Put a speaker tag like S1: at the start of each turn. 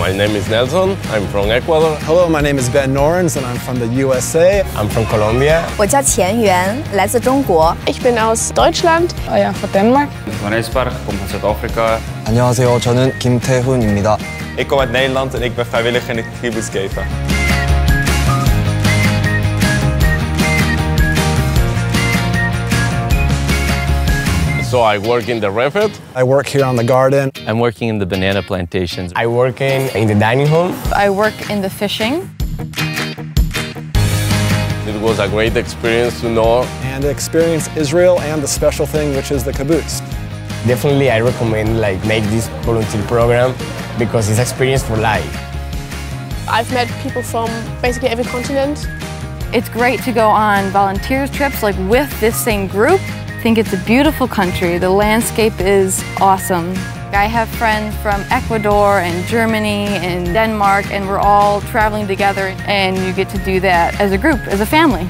S1: My name is Nelson. I'm from Ecuador.
S2: Hello, my name is Ben Norens and I'm from the USA.
S1: I'm from Colombia.
S3: 我叫钱媛，来自中国。
S4: Ich bin aus Deutschland.
S5: Oh ja, van Denemarken.
S6: Ik ben Espark, kom van Zuid-Afrika.
S7: 안녕하세요. 저는 김태훈입니다.
S8: Ik kom uit Nederland en ik ben vrijwilliger in de kibbutz
S1: So I work in the Refit.
S2: I work here on the garden.
S9: I'm working in the banana plantations.
S10: I work in, in the dining hall.
S5: I work in the fishing.
S1: It was a great experience to know.
S2: And experience Israel and the special thing which is the kibbutz.
S10: Definitely I recommend like make this volunteer program because it's experience for life.
S4: I've met people from basically every continent.
S5: It's great to go on volunteer trips like with this same group. I think it's a beautiful country. The landscape is awesome. I have friends from Ecuador and Germany and Denmark and we're all traveling together and you get to do that as a group, as a family.